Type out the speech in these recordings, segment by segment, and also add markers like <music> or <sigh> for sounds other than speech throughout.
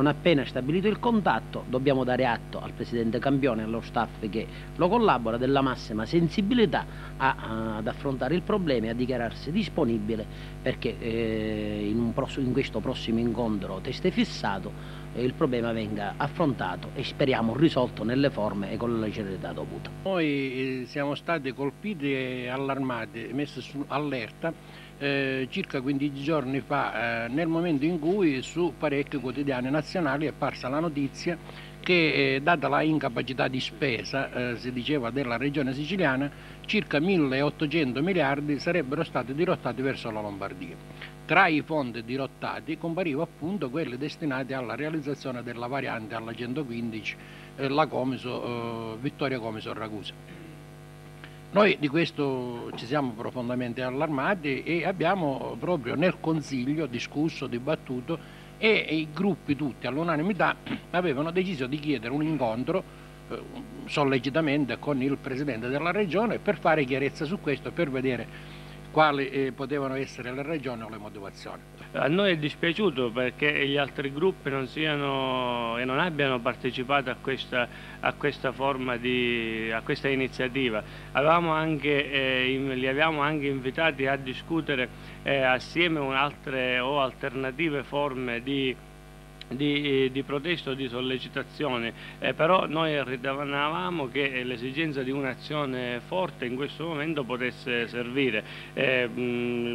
Non appena stabilito il contatto dobbiamo dare atto al Presidente Campione e allo staff che lo collabora della massima sensibilità a, ad affrontare il problema e a dichiararsi disponibile perché eh, in, prossimo, in, questo prossimo incontro teste fissato eh, il problema venga affrontato e speriamo risolto nelle forme e con la celerità dovuta. Noi eh, siamo stati colpiti e allarmati, messi su allerta eh, circa 15 giorni fa, eh, nel momento in cui su parecchi quotidiani nazionali è parsa la notizia che eh, data la incapacità di spesa, eh, si diceva, della regione siciliana, circa 1800 miliardi sarebbero stati dirottati verso la Lombardia. Tra i fondi dirottati compariva appunto quelli destinati alla realizzazione della variante alla 115, eh, la Comiso, Vittoria Comiso Ragusa. Noi di questo ci siamo profondamente allarmati e abbiamo proprio nel Consiglio discusso, dibattuto e i gruppi tutti all'unanimità <clears throat> avevano deciso di chiedere un incontro eh, sollecitamente con il Presidente della Regione per fare chiarezza su questo e per vedere quali eh, potevano essere le ragioni o le motivazioni. A noi è dispiaciuto perché gli altri gruppi non, siano, e non abbiano partecipato a questa, a questa di a questa iniziativa. Anche, eh, li avevamo anche invitati a discutere eh, assieme altre o alternative forme di di, di protesta di sollecitazione, eh, però noi ritenevamo che l'esigenza di un'azione forte in questo momento potesse servire. Eh,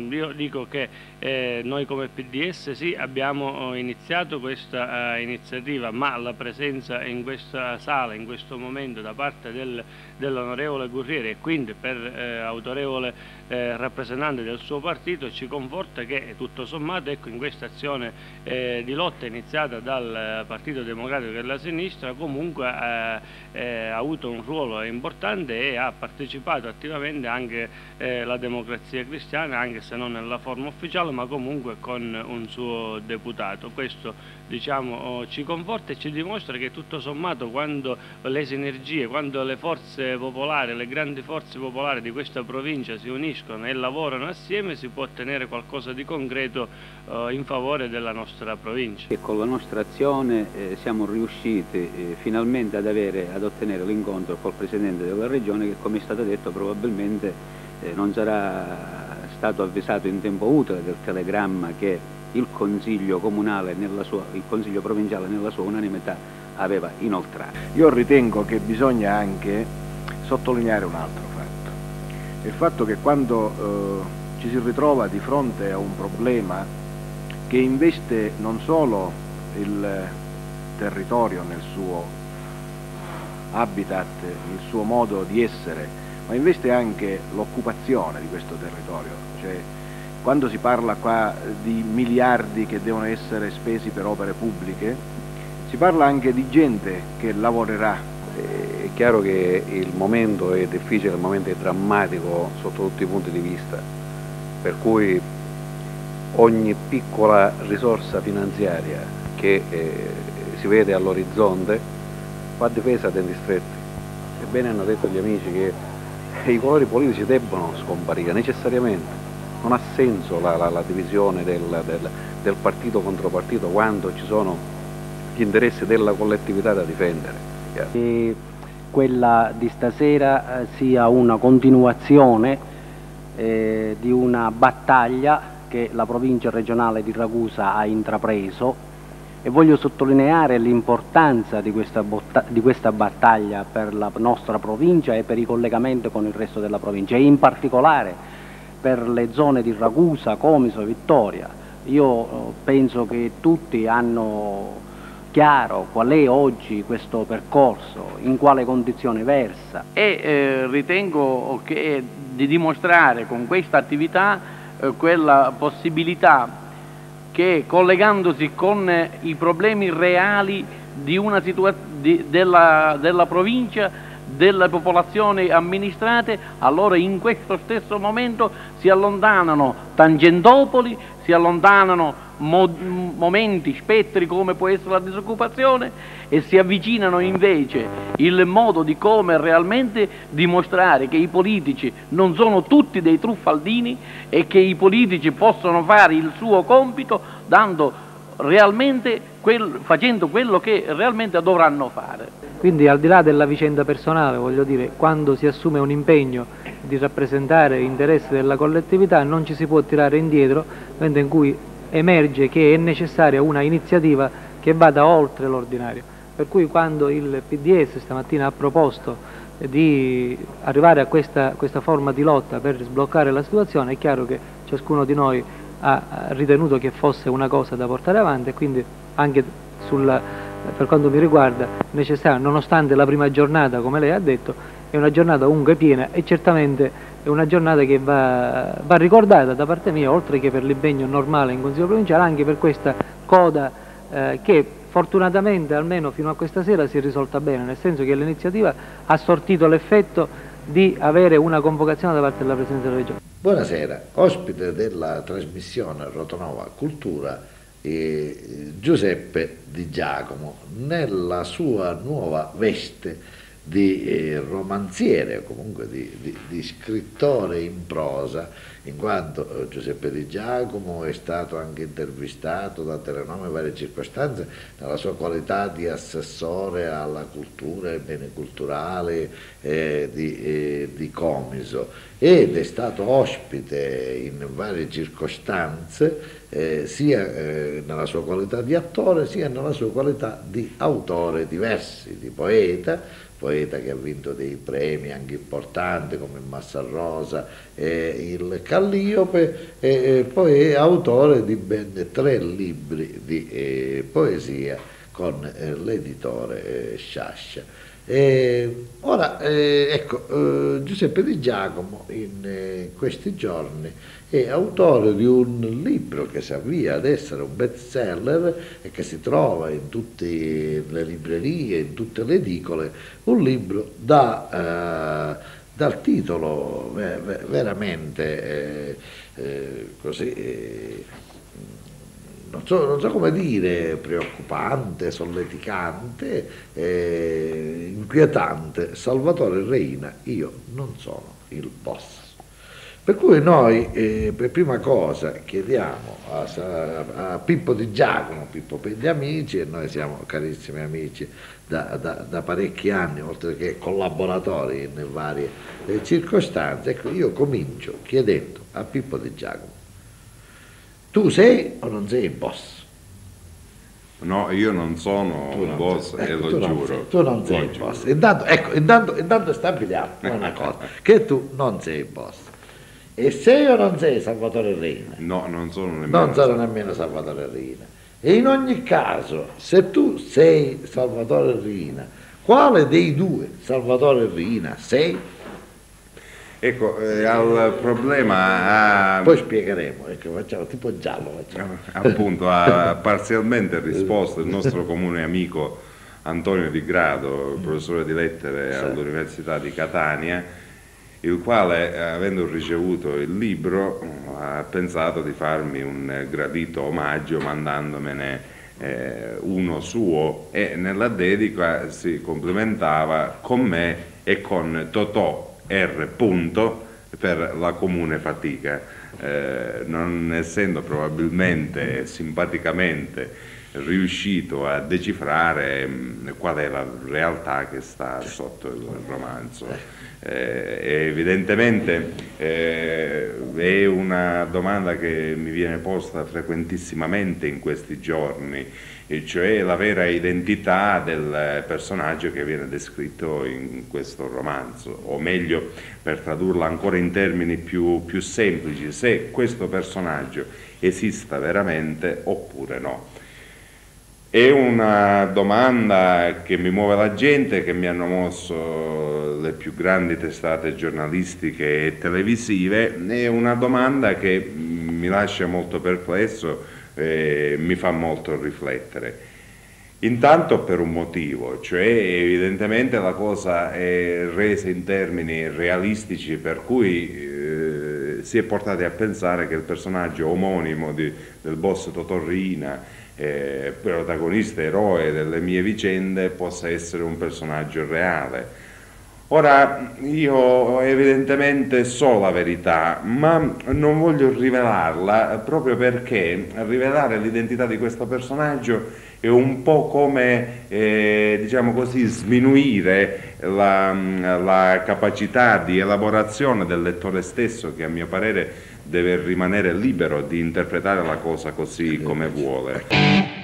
io dico che eh, noi come PDS sì abbiamo iniziato questa uh, iniziativa, ma la presenza in questa sala in questo momento da parte del, dell'onorevole Gurrieri e quindi per eh, autorevole eh, rappresentante del suo partito ci conforta che tutto sommato ecco, in questa azione eh, di lotta iniziata dal Partito Democratico della Sinistra comunque eh, eh, ha avuto un ruolo importante e ha partecipato attivamente anche eh, la democrazia cristiana anche se non nella forma ufficiale ma comunque con un suo deputato. Questo diciamo, oh, ci conforta e ci dimostra che tutto sommato quando le sinergie, quando le forze popolari, le grandi forze popolari di questa provincia si uniscono e lavorano assieme si può ottenere qualcosa di concreto eh, in favore della nostra provincia. E con la nostra azione eh, siamo riusciti eh, finalmente ad, avere, ad ottenere l'incontro col Presidente della Regione che come è stato detto probabilmente eh, non sarà stato avvisato in tempo utile del telegramma che il Consiglio comunale, sua, il Consiglio provinciale nella sua unanimità aveva inoltrato. Io ritengo che bisogna anche sottolineare un altro fatto, il fatto che quando eh, ci si ritrova di fronte a un problema che investe non solo il territorio nel suo habitat, il suo modo di essere, ma investe anche l'occupazione di questo territorio, cioè quando si parla qua di miliardi che devono essere spesi per opere pubbliche, si parla anche di gente che lavorerà. Chiaro che il momento è difficile, il momento è drammatico sotto tutti i punti di vista, per cui ogni piccola risorsa finanziaria che eh, si vede all'orizzonte fa difesa denti stretti. Ebbene hanno detto gli amici che i colori politici debbono scomparire necessariamente non ha senso la, la, la divisione del, del, del, partito contro partito quando ci sono gli interessi della collettività da difendere. E quella di stasera eh, sia una continuazione eh, di una battaglia che la provincia regionale di Ragusa ha intrapreso e voglio sottolineare l'importanza di, di questa, battaglia per la nostra provincia e per i collegamenti con il resto della provincia e in particolare per le zone di Ragusa, Comiso, Vittoria. Io eh, penso che tutti hanno chiaro qual è oggi questo percorso, in quale condizione versa. E eh, ritengo che di dimostrare con questa attività eh, quella possibilità che collegandosi con eh, i problemi reali di una di, della, della provincia delle popolazioni amministrate, allora in questo stesso momento si allontanano tangentopoli, si allontanano mo momenti, spettri come può essere la disoccupazione e si avvicinano invece il modo di come realmente dimostrare che i politici non sono tutti dei truffaldini e che i politici possono fare il suo compito dando quel, facendo quello che realmente dovranno fare. Quindi al di là della vicenda personale, voglio dire, quando si assume un impegno di rappresentare interessi della collettività non ci si può tirare indietro momento in cui emerge che è necessaria una iniziativa che vada oltre l'ordinario. Per cui quando il PDS stamattina ha proposto di arrivare a questa, questa forma di lotta per sbloccare la situazione, è chiaro che ciascuno di noi ha ritenuto che fosse una cosa da portare avanti e quindi anche sulla, per quanto mi riguarda necessario, nonostante la prima giornata, come lei ha detto, è una giornata comunque piena e certamente è una giornata che va, va ricordata da parte mia, oltre che per l'impegno normale in Consiglio Provinciale, anche per questa coda eh, che fortunatamente almeno fino a questa sera si è risolta bene, nel senso che l'iniziativa ha sortito l'effetto di avere una convocazione da parte della Presidenza della Regione. Buonasera, ospite della trasmissione Rotonova Cultura eh, Giuseppe Di Giacomo nella sua nuova veste di eh, romanziere o comunque di, di, di, scrittore in prosa, in quanto eh, Giuseppe Di Giacomo è stato anche intervistato da Telenome in varie circostanze nella sua qualità di assessore alla cultura e beni culturali eh, di, eh, di Comiso. Ed è stato ospite in varie circostanze eh, sia eh, nella sua qualità di attore sia nella sua qualità di autore diversi, di poeta, poeta che ha vinto dei premi anche importanti come il Massa Rosa e il Calliope e poi è autore di ben tre libri di eh, poesia con eh, l'editore eh, Sciascia. Ora, eh, ecco, Giuseppe Di Giacomo in questi giorni è autore di un libro che si avvia ad essere un best seller e che si trova in tutte le librerie, in tutte le edicole, un libro da, eh, dal titolo veramente eh, eh, così non so, non so, come dire, preoccupante, solleticante, eh, inquietante. Salvatore Reina, io non sono il boss. Per cui noi eh, per prima cosa chiediamo a, a, Pippo Di Giacomo, Pippo per gli amici, e noi siamo carissimi amici da, da, da parecchi anni, oltre che collaboratori in varie eh, circostanze, ecco io comincio chiedendo a Pippo Di Giacomo, tu sei o non sei il boss? No, io non sono tu un boss sei, ecco, e lo giuro. Sei, tu non sei il boss. Intanto, ecco, intanto, intanto stabiliamo <laughs> una cosa, che tu non sei il boss. E sei o non sei Salvatore Reina? No, non sono nemmeno. Non sono nemmeno Salvatore Reina. E in ogni caso, se tu sei Salvatore Reina, quale dei due Salvatore Reina sei? Ecco, eh, al problema... Ha, Poi spiegheremo, ecco, facciamo tipo giallo. Facciamo. <laughs> Appunto, ha parzialmente risposto il nostro comune amico Antonio Di Grado, professore di lettere sì. all'Università di Catania, il quale, eh, avendo ricevuto il libro, ha pensato di farmi un gradito omaggio mandandomene eh, uno suo e nella dedica si complimentava con me e con Totò R. Punto per la comune fatica, eh, non essendo probabilmente simpaticamente riuscito a decifrare mh, qual è la realtà che sta sotto il romanzo. Eh, evidentemente eh, è una domanda che mi viene posta frequentissimamente in questi giorni, cioè la vera identità del personaggio che viene descritto in questo romanzo, o meglio, per tradurlo ancora in termini più, più semplici, se questo personaggio esista veramente oppure no. È una domanda che mi muove la gente, che mi hanno mosso le più grandi testate giornalistiche e televisive, è una domanda che mi lascia molto perplesso e mi fa molto riflettere. Intanto per un motivo, cioè evidentemente la cosa è resa in termini realistici per cui eh, si è portati a pensare che il personaggio omonimo di, del boss Totorrina eh, protagonista eroe delle mie vicende possa essere un personaggio reale. Ora io evidentemente so la verità, ma non voglio rivelarla proprio perché rivelare l'identità di questo personaggio è un po' come eh, diciamo così, sminuire la, la capacità di elaborazione del lettore stesso che a mio parere deve rimanere libero di interpretare la cosa così come vuole.